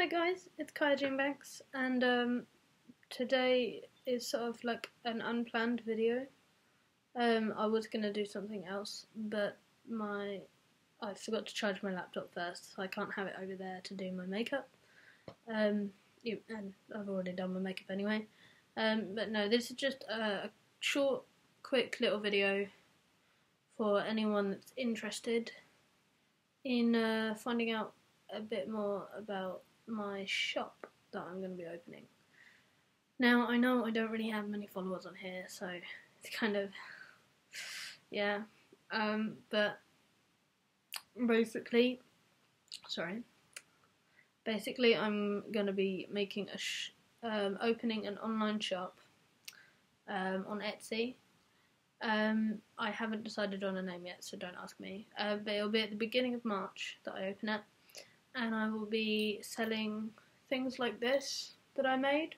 Hi guys, it's Kaya-Jean Banks, and um, today is sort of like an unplanned video. Um, I was gonna do something else, but my I forgot to charge my laptop first, so I can't have it over there to do my makeup. Um, and I've already done my makeup anyway. Um, but no, this is just a short, quick little video for anyone that's interested in uh, finding out a bit more about my shop that I'm going to be opening. Now, I know I don't really have many followers on here, so it's kind of, yeah, um, but basically, sorry, basically, I'm going to be making a, um, opening an online shop um, on Etsy. Um, I haven't decided on a name yet, so don't ask me. Uh, but it'll be at the beginning of March that I open it and I will be selling things like this that I made,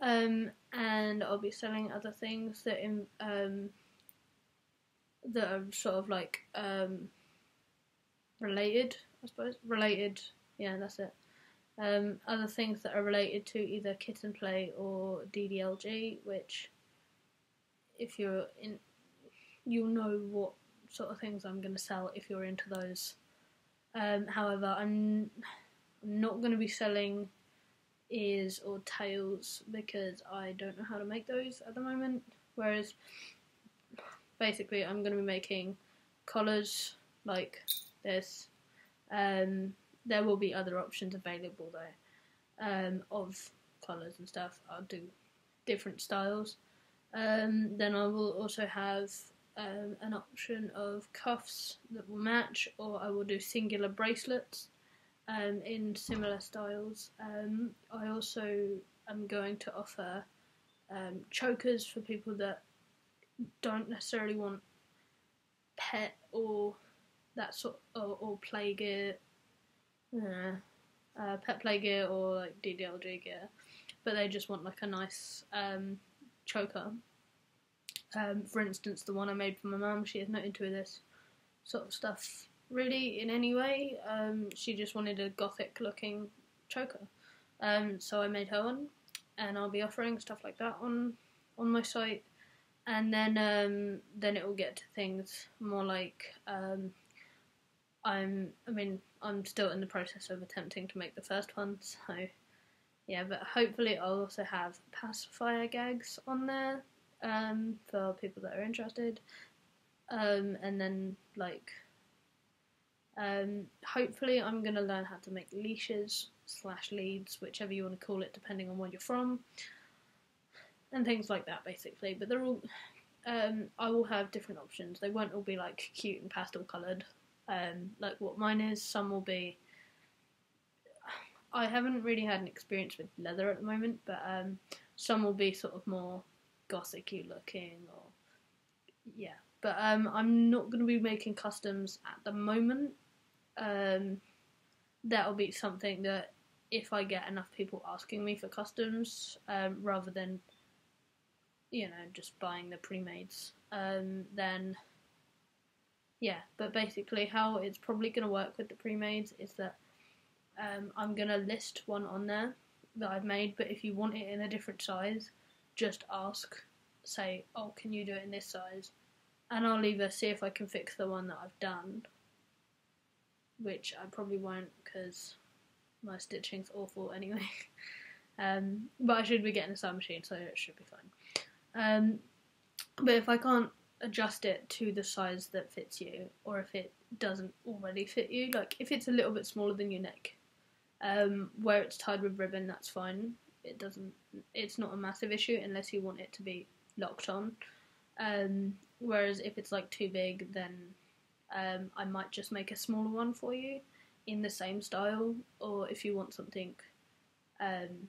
um, and I'll be selling other things that in, um, that are sort of like um, related, I suppose. Related, yeah, that's it. Um, other things that are related to either kitten play or DDLG, which if you're in, you'll know what sort of things I'm going to sell if you're into those. Um, however, I'm not going to be selling ears or tails because I don't know how to make those at the moment. Whereas, basically, I'm going to be making collars like this. Um, there will be other options available though um, of collars and stuff. I'll do different styles. Um, then I will also have um, an option of cuffs that will match, or I will do singular bracelets um, in similar styles. Um, I also am going to offer um, chokers for people that don't necessarily want pet or that sort or, or play gear, uh, pet play gear or like DDLG gear, but they just want like a nice um, choker. Um, for instance, the one I made for my mum, she is not into this sort of stuff really in any way. Um, she just wanted a gothic looking choker. Um, so I made her one, and I'll be offering stuff like that on on my site. And then um, then it will get to things more like um, I'm. I mean, I'm still in the process of attempting to make the first one, so yeah. But hopefully, I'll also have pacifier gags on there um, for people that are interested. Um, and then, like, um, hopefully, I'm going to learn how to make leashes slash leads, whichever you want to call it, depending on where you're from, and things like that, basically. But they're all. Um, I will have different options. They won't all be like cute and pastel coloured, um, like what mine is. Some will be. I haven't really had an experience with leather at the moment, but um, some will be sort of more gothicy looking or yeah. But um, i'm not going to be making customs at the moment. Um, that'll be something that if i get enough people asking me for customs um, rather than you know just buying the pre-mades um, then yeah. But basically how it's probably going to work with the pre-mades is that um, i'm going to list one on there that i've made but if you want it in a different size just ask, say, oh, can you do it in this size? And I'll either see if I can fix the one that I've done, which I probably won't because my stitching's awful anyway. um, but I should be getting a sewing machine, so it should be fine. Um, but if I can't adjust it to the size that fits you, or if it doesn't already fit you, like if it's a little bit smaller than your neck, um, where it's tied with ribbon, that's fine it doesn't it's not a massive issue unless you want it to be locked on. Um, whereas if it's like too big, then um, I might just make a smaller one for you in the same style. Or if you want something, um,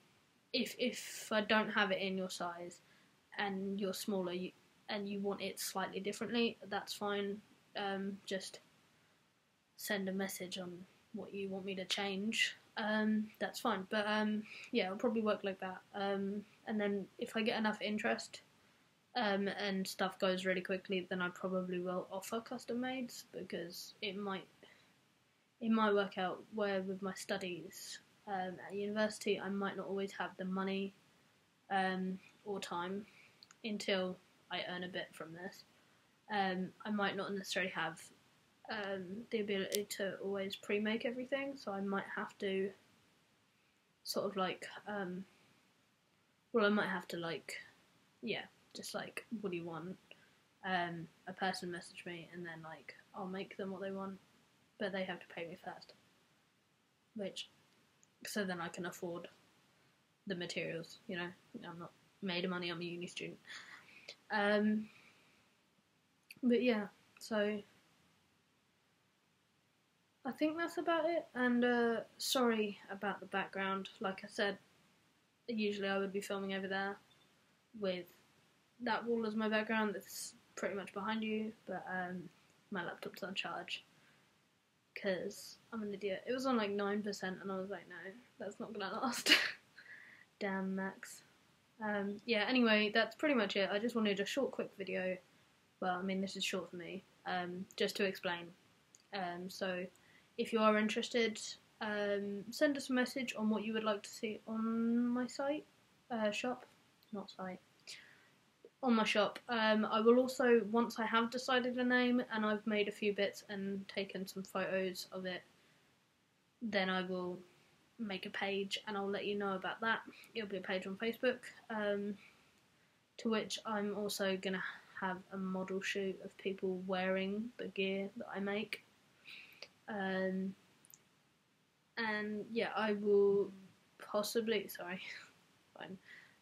if if I don't have it in your size and you're smaller you, and you want it slightly differently, that's fine. Um, just send a message on what you want me to change um, that's fine. But um, yeah, it'll probably work like that. Um, and then if I get enough interest um, and stuff goes really quickly, then I probably will offer custom mades because it might it might work out where with my studies um, at university, I might not always have the money um, or time until I earn a bit from this. Um, I might not necessarily have um, the ability to always pre-make everything, so I might have to sort of like, um, well, I might have to like, yeah, just like, what do you want? Um, a person message me, and then like I'll make them what they want, but they have to pay me first, which so then I can afford the materials. You know, I'm not made of money. I'm a uni student. Um, but yeah, so I think that's about it. And uh, sorry about the background. Like I said, usually I would be filming over there with that wall as my background. That's pretty much behind you, but um, my laptop's on charge because I'm an idiot. It was on like 9%, and I was like, no, that's not gonna last. Damn, Max. Um, yeah, anyway, that's pretty much it. I just wanted a short, quick video. Well, I mean, this is short for me, um, just to explain. Um, so, if you are interested, um, send us a message on what you would like to see on my site, uh, shop, not site, on my shop. Um, I will also, once I have decided a name and I've made a few bits and taken some photos of it, then I will make a page and I'll let you know about that. It'll be a page on Facebook, um, to which I'm also going to have a model shoot of people wearing the gear that I make. Um, and yeah, I will possibly, sorry, fine.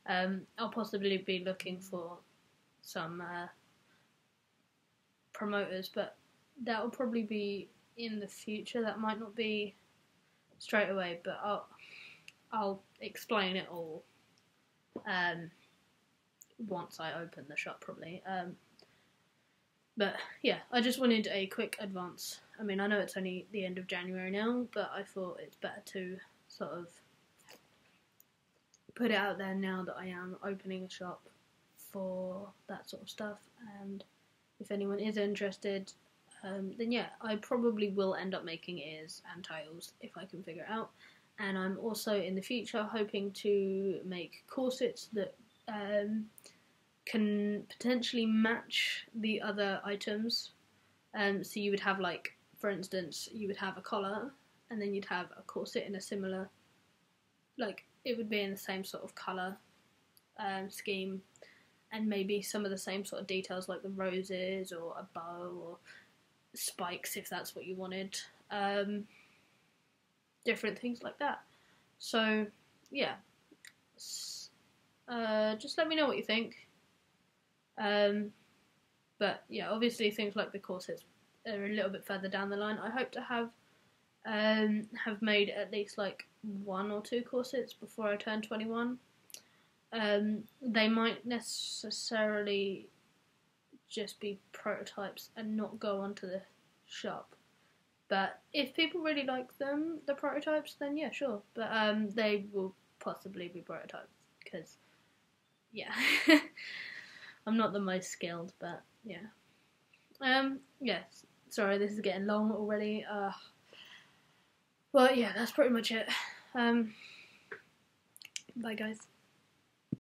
Um, I'll possibly be looking for some uh, promoters, but that will probably be in the future. That might not be straight away, but I'll I'll explain it all um, once I open the shop, probably. Um, but yeah, I just wanted a quick advance. I mean, I know it's only the end of January now, but I thought it's better to sort of put it out there now that I am opening a shop for that sort of stuff. And if anyone is interested, um, then yeah, I probably will end up making ears and tails if I can figure it out. And I'm also in the future hoping to make corsets that um, can potentially match the other items. Um, so you would have like, for instance, you would have a collar, and then you'd have a corset in a similar, like it would be in the same sort of color um, scheme, and maybe some of the same sort of details like the roses or a bow or spikes if that's what you wanted. Um, different things like that. So, yeah. Uh, just let me know what you think. Um, but yeah, obviously things like the corsets a little bit further down the line. I hope to have um, have made at least like one or two corsets before I turn 21. Um, they might necessarily just be prototypes and not go onto the shop. But if people really like them, the prototypes, then yeah, sure. But um, they will possibly be prototypes because, yeah, I'm not the most skilled, but yeah. Um, yes. Sorry, this is getting long already. Uh, well, yeah, that's pretty much it. Um, bye, guys.